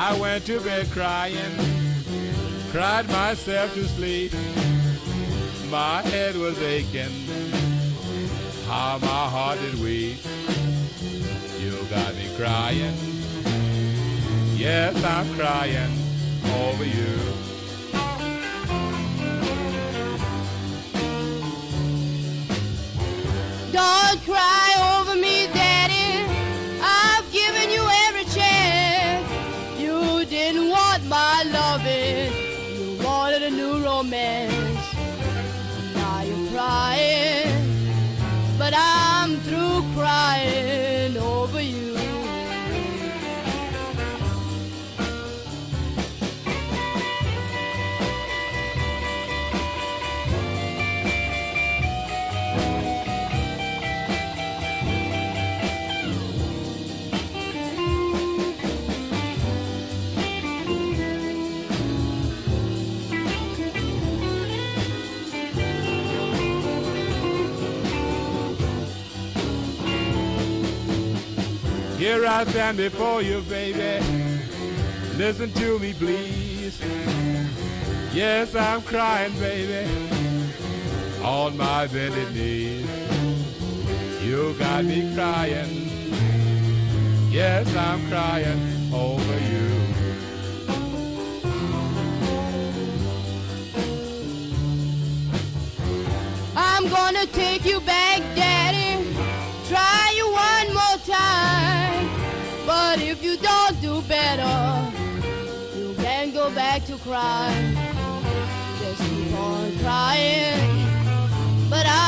I went to bed crying, cried myself to sleep. My head was aching, how my heart did weep. You got me crying, yes, I'm crying over you. Didn't my loving. You wanted a new romance. Now you're crying, but I'm through crying over you. Here I stand before you, baby. Listen to me, please. Yes, I'm crying, baby, on my bended knees. You got me crying. Yes, I'm crying over you. I'm gonna take you back, Daddy. don't do better, you can go back to crying. Just keep on trying. But I